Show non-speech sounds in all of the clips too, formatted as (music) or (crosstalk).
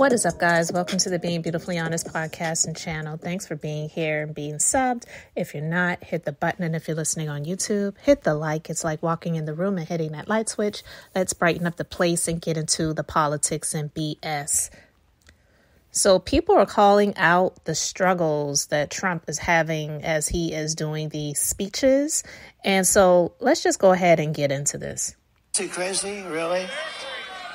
What is up, guys? Welcome to the Being Beautifully Honest podcast and channel. Thanks for being here and being subbed. If you're not, hit the button. And if you're listening on YouTube, hit the like. It's like walking in the room and hitting that light switch. Let's brighten up the place and get into the politics and BS. So, people are calling out the struggles that Trump is having as he is doing these speeches. And so, let's just go ahead and get into this. Too crazy, really?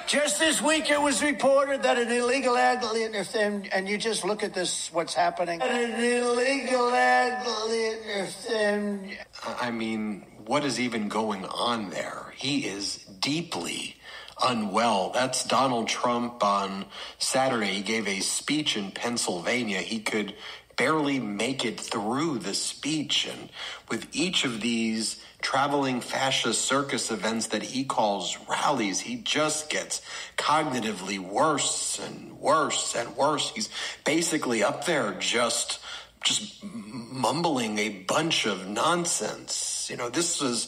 Just this week, it was reported that an illegal alien, if and, and you just look at this, what's happening. An illegal alien, if I mean, what is even going on there? He is deeply unwell. That's Donald Trump on Saturday. He gave a speech in Pennsylvania. He could barely make it through the speech. And with each of these traveling fascist circus events that he calls rallies, he just gets cognitively worse and worse and worse. He's basically up there just just mumbling a bunch of nonsense. You know, this is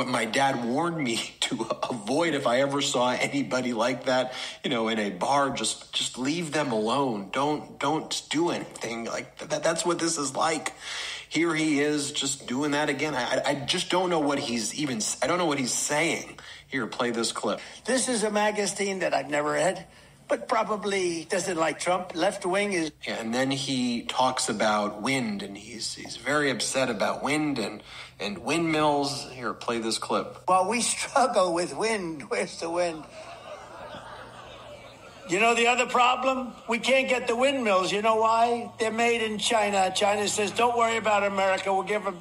what my dad warned me (laughs) to avoid if I ever saw anybody like that, you know, in a bar. Just just leave them alone. Don't don't do anything like that. That's what this is like here he is just doing that again. I, I just don't know what he's even, I don't know what he's saying. Here, play this clip. This is a magazine that I've never read, but probably doesn't like Trump. Left wing is. Yeah, and then he talks about wind, and he's he's very upset about wind and and windmills. Here, play this clip. While we struggle with wind, where's the wind? You know the other problem? We can't get the windmills. You know why? They're made in China. China says, don't worry about America. We'll give them.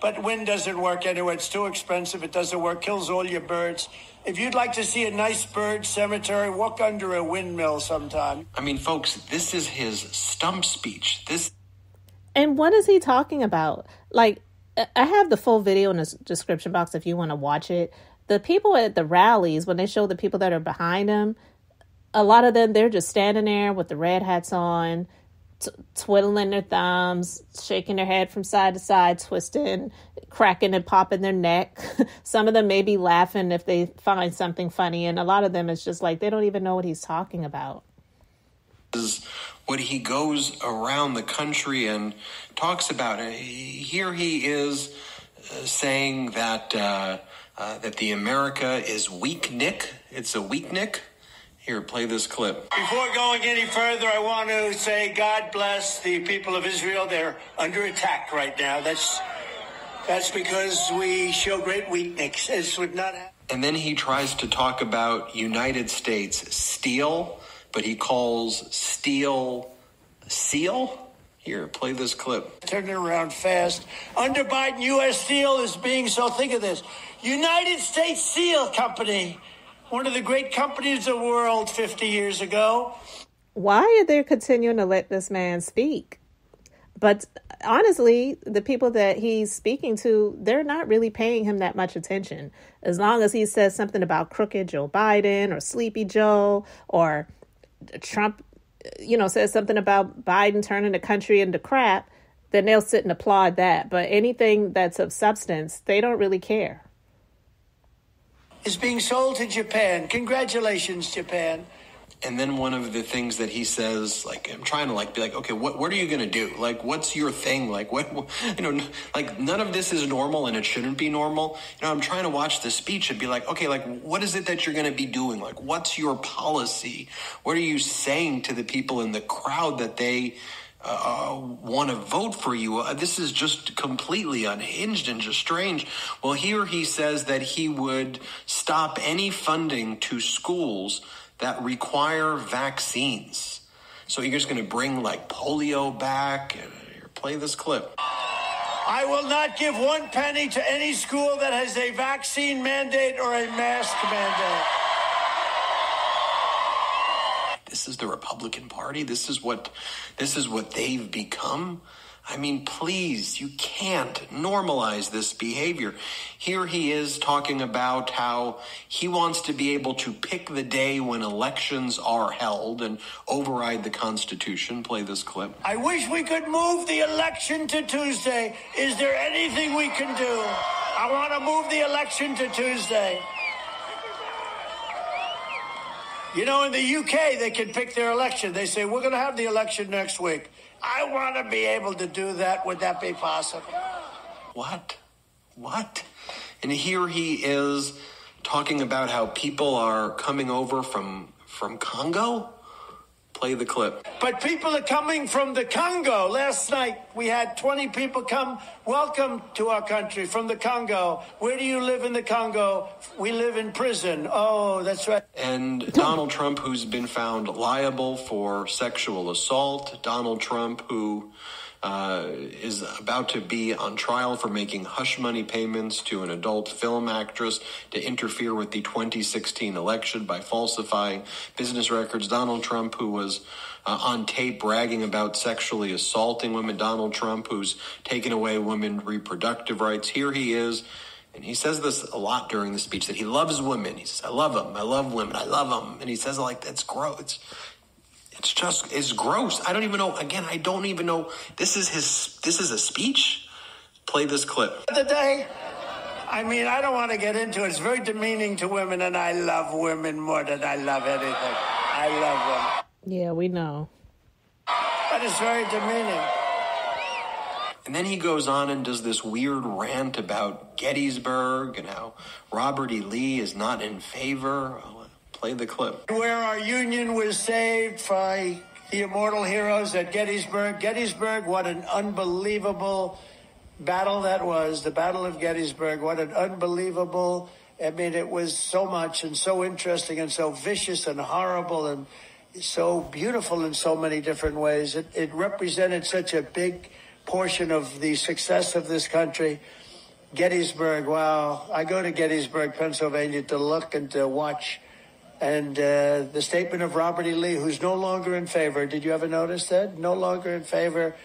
But wind doesn't work anyway. It's too expensive. It doesn't work. Kills all your birds. If you'd like to see a nice bird cemetery, walk under a windmill sometime. I mean, folks, this is his stump speech. This. And what is he talking about? Like, I have the full video in the description box if you want to watch it. The people at the rallies, when they show the people that are behind him, a lot of them they're just standing there with the red hats on twiddling their thumbs shaking their head from side to side twisting cracking and popping their neck (laughs) some of them may be laughing if they find something funny and a lot of them is just like they don't even know what he's talking about what he goes around the country and talks about here he is uh, saying that uh, uh, that the America is weak Nick. It's a weak Nick. Here, play this clip. Before going any further, I want to say God bless the people of Israel. They're under attack right now. That's that's because we show great weakness. This would not happen. And then he tries to talk about United States steel, but he calls steel seal. Here, play this clip. Turn it around fast. Under Biden, U.S. Steel is being so, think of this United States Steel Company one of the great companies of the world 50 years ago. Why are they continuing to let this man speak? But honestly, the people that he's speaking to, they're not really paying him that much attention. As long as he says something about crooked Joe Biden or Sleepy Joe or Trump, you know, says something about Biden turning the country into crap, then they'll sit and applaud that. But anything that's of substance, they don't really care is being sold to Japan. Congratulations, Japan. And then one of the things that he says, like, I'm trying to like be like, okay, what what are you gonna do? Like, what's your thing? Like, what (laughs) you know, like none of this is normal, and it shouldn't be normal. You know, I'm trying to watch the speech and be like, okay, like, what is it that you're gonna be doing? Like, what's your policy? What are you saying to the people in the crowd that they uh, want to vote for you. Uh, this is just completely unhinged and just strange. Well, here he says that he would stop any funding to schools that require vaccines. So you're just going to bring like polio back? Here, play this clip. I will not give one penny to any school that has a vaccine mandate or a mask mandate. This is the Republican Party. This is what this is what they've become. I mean, please, you can't normalize this behavior. Here he is talking about how he wants to be able to pick the day when elections are held and override the Constitution. Play this clip. I wish we could move the election to Tuesday. Is there anything we can do? I want to move the election to Tuesday. You know, in the UK, they can pick their election. They say, we're going to have the election next week. I want to be able to do that. Would that be possible? What? What? And here he is talking about how people are coming over from from Congo. Play the clip. But people are coming from the Congo. Last night we had 20 people come. Welcome to our country from the Congo. Where do you live in the Congo? We live in prison. Oh, that's right. And Donald Trump, who's been found liable for sexual assault. Donald Trump, who uh, is about to be on trial for making hush money payments to an adult film actress to interfere with the 2016 election by falsifying business records. Donald Trump, who was uh, on tape bragging about sexually assaulting women. Donald Trump, who's taken away women's reproductive rights. Here he is. And he says this a lot during the speech that he loves women. He says, I love them. I love women. I love them. And he says like, that's gross. It's just it's gross. I don't even know. Again, I don't even know. This is his. This is a speech. Play this clip. The day. I mean, I don't want to get into it. It's very demeaning to women, and I love women more than I love anything. I love women. Yeah, we know. But it's very demeaning. And then he goes on and does this weird rant about Gettysburg and how Robert E. Lee is not in favor. Oh, Play the clip. Where our Union was saved by the immortal heroes at Gettysburg. Gettysburg, what an unbelievable battle that was. The Battle of Gettysburg, what an unbelievable. I mean, it was so much and so interesting and so vicious and horrible and so beautiful in so many different ways. It, it represented such a big portion of the success of this country. Gettysburg, wow. I go to Gettysburg, Pennsylvania to look and to watch and uh, the statement of Robert E. Lee, who's no longer in favor. Did you ever notice that? No longer in favor.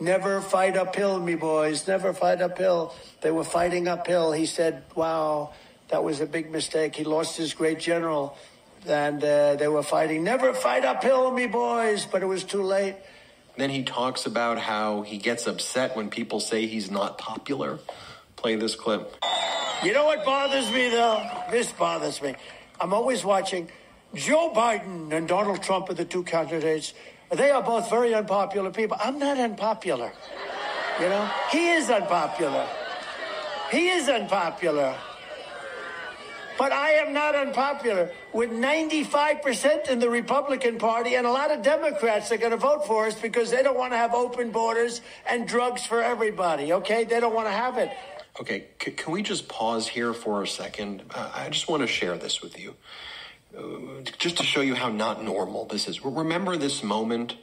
Never fight uphill, me boys. Never fight uphill. They were fighting uphill. He said, wow, that was a big mistake. He lost his great general, and uh, they were fighting. Never fight uphill, me boys. But it was too late. Then he talks about how he gets upset when people say he's not popular. Play this clip. You know what bothers me, though? This bothers me. I'm always watching. Joe Biden and Donald Trump are the two candidates. They are both very unpopular people. I'm not unpopular. You know, he is unpopular. He is unpopular. But I am not unpopular. With 95% in the Republican Party, and a lot of Democrats are going to vote for us because they don't want to have open borders and drugs for everybody, okay? They don't want to have it. Okay, C- can we just pause here for a second? Uh, I just want to share this with you, uh, just to show you how not normal this is. Remember this moment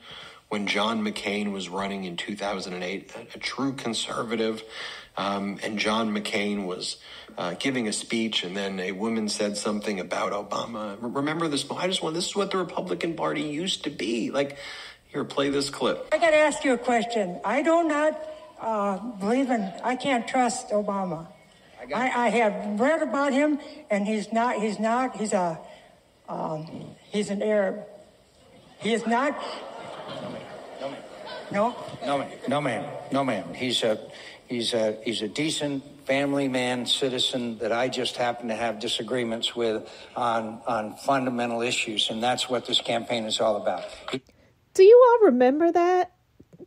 when John McCain was running in 2008, a, a true conservative, um, and John McCain was uh, giving a speech, and then a woman said something about Obama. Remember this? I just want. This is what the Republican Party used to be. Like, here, play this clip. I got to ask you a question. I do not uh, believe in, I can't trust Obama. I, I, I, have read about him, and he's not, he's not, he's a, um, he's an Arab. He is not. No, no, no, no, ma'am, no, ma'am. He's a, he's a, he's a decent family man, citizen that I just happen to have disagreements with on on fundamental issues, and that's what this campaign is all about. Do you all remember that?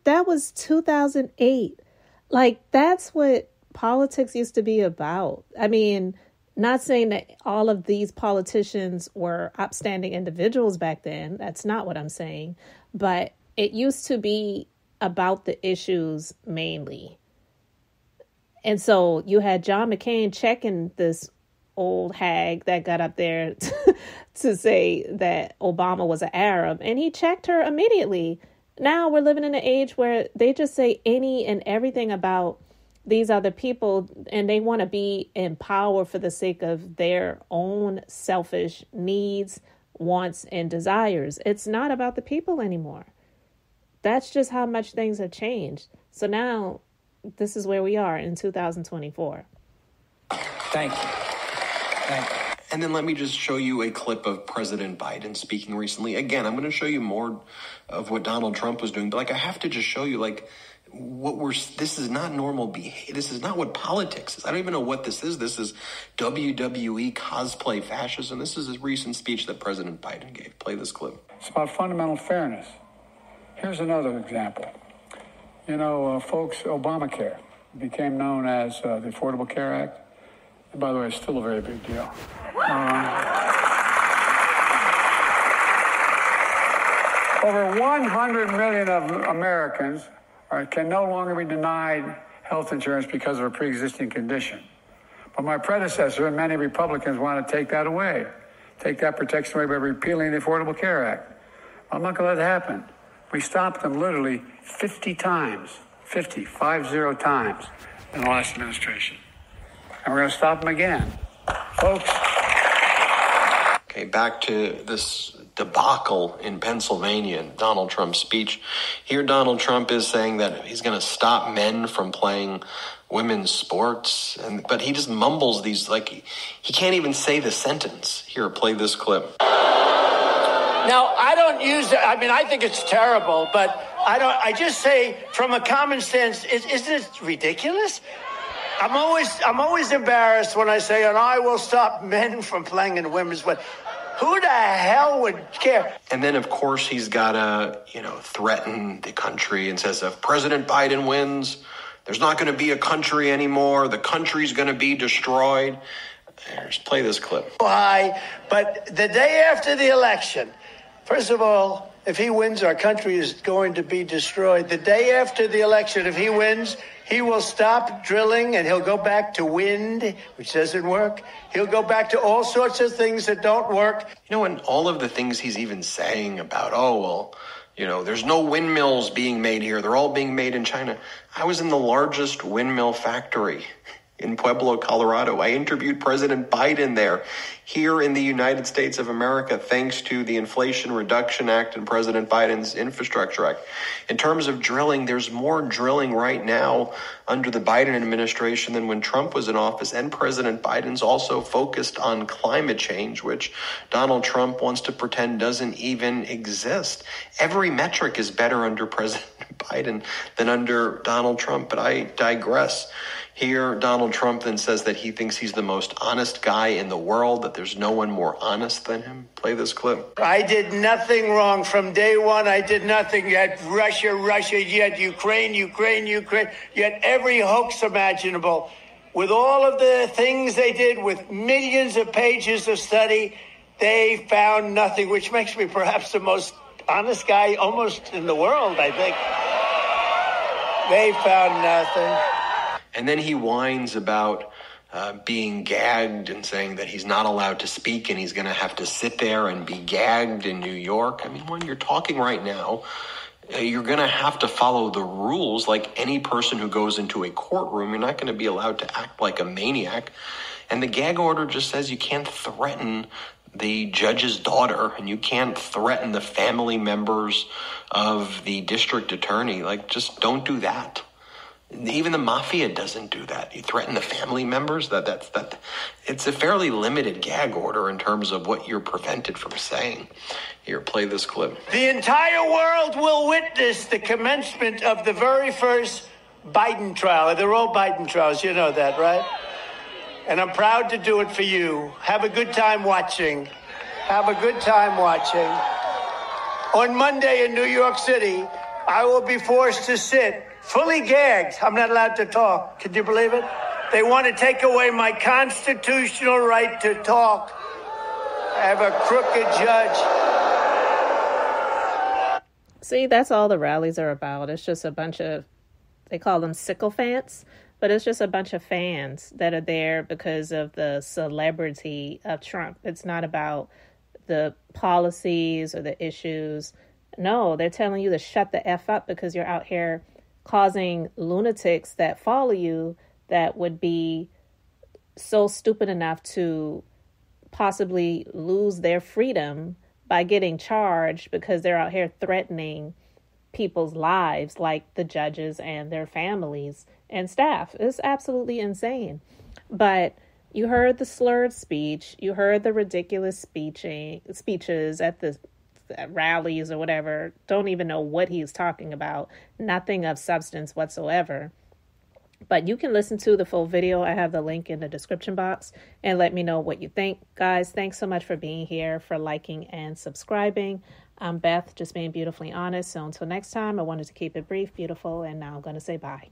That was 2008. Like, that's what politics used to be about. I mean, not saying that all of these politicians were upstanding individuals back then. That's not what I'm saying. But it used to be about the issues mainly. And so you had John McCain checking this old hag that got up there (laughs) to say that Obama was an Arab, and he checked her immediately now we're living in an age where they just say any and everything about these other people and they want to be in power for the sake of their own selfish needs, wants, and desires. It's not about the people anymore. That's just how much things have changed. So now this is where we are in 2024. Thank you. Thank you. And then let me just show you a clip of President Biden speaking recently. Again, I'm going to show you more of what Donald Trump was doing, but like I have to just show you, like what we're this is not normal behavior. This is not what politics is. I don't even know what this is. This is WWE cosplay fascism. This is a recent speech that President Biden gave. Play this clip. It's about fundamental fairness. Here's another example. You know, uh, folks, Obamacare became known as uh, the Affordable Care Act. By the way, it's still a very big deal. Uh, over 100 million of Americans can no longer be denied health insurance because of a pre-existing condition. But my predecessor and many Republicans want to take that away, take that protection away by repealing the Affordable Care Act. I'm not going to let that happen. We stopped them literally 50 times, 50, five zero times in the last administration. And we're going to stop them again. Folks. Okay, back to this debacle in Pennsylvania and Donald Trump's speech. Here, Donald Trump is saying that he's going to stop men from playing women's sports, and but he just mumbles these like he, he can't even say the sentence. Here, play this clip. Now, I don't use it. I mean, I think it's terrible, but I don't. I just say, from a common sense, is, isn't it ridiculous? I'm always, I'm always embarrassed when I say, and I will stop men from playing in women's. But who the hell would care? And then, of course, he's got to, you know, threaten the country and says if President Biden wins, there's not going to be a country anymore. The country's going to be destroyed. Let's play this clip. Why? But the day after the election, first of all, if he wins, our country is going to be destroyed. The day after the election, if he wins, he will stop drilling and he'll go back to wind, which doesn't work. He'll go back to all sorts of things that don't work. You know, and all of the things he's even saying about, oh, well, you know, there's no windmills being made here. They're all being made in China. I was in the largest windmill factory in Pueblo, Colorado. I interviewed President Biden there here in the United States of America, thanks to the Inflation Reduction Act and President Biden's Infrastructure Act. In terms of drilling, there's more drilling right now under the Biden administration than when Trump was in office. And President Biden's also focused on climate change, which Donald Trump wants to pretend doesn't even exist. Every metric is better under (laughs) President Biden than under Donald Trump, but I digress. Here, Donald Trump then says that he thinks he's the most honest guy in the world, that there's no one more honest than him. Play this clip. I did nothing wrong from day one. I did nothing. Yet Russia, Russia, yet Ukraine, Ukraine, Ukraine, yet every hoax imaginable. With all of the things they did, with millions of pages of study, they found nothing, which makes me perhaps the most honest guy almost in the world, I think. They found nothing. And then he whines about uh, being gagged and saying that he's not allowed to speak and he's going to have to sit there and be gagged in New York. I mean, when you're talking right now, uh, you're going to have to follow the rules like any person who goes into a courtroom. You're not going to be allowed to act like a maniac. And the gag order just says you can't threaten the judge's daughter and you can't threaten the family members of the district attorney. Like, just don't do that. Even the mafia doesn't do that. You threaten the family members. That that's that. It's a fairly limited gag order in terms of what you're prevented from saying. Here, play this clip. The entire world will witness the commencement of the very first Biden trial. They're Biden trials. You know that, right? And I'm proud to do it for you. Have a good time watching. Have a good time watching. On Monday in New York City, I will be forced to sit fully gagged. I'm not allowed to talk. Could you believe it? They want to take away my constitutional right to talk. I have a crooked judge. See, that's all the rallies are about. It's just a bunch of, they call them sycophants, but it's just a bunch of fans that are there because of the celebrity of Trump. It's not about the policies or the issues. No, they're telling you to shut the F up because you're out here causing lunatics that follow you that would be so stupid enough to possibly lose their freedom by getting charged because they're out here threatening people's lives, like the judges and their families and staff. It's absolutely insane. But you heard the slurred speech, you heard the ridiculous speeching, speeches at the Uh, rallies or whatever, don't even know what he's talking about, nothing of substance whatsoever. But you can listen to the full video. I have the link in the description box and let me know what you think. Guys, thanks so much for being here, for liking and subscribing. I'm Beth, just being beautifully honest. So until next time, I wanted to keep it brief, beautiful, and now I'm going to say bye.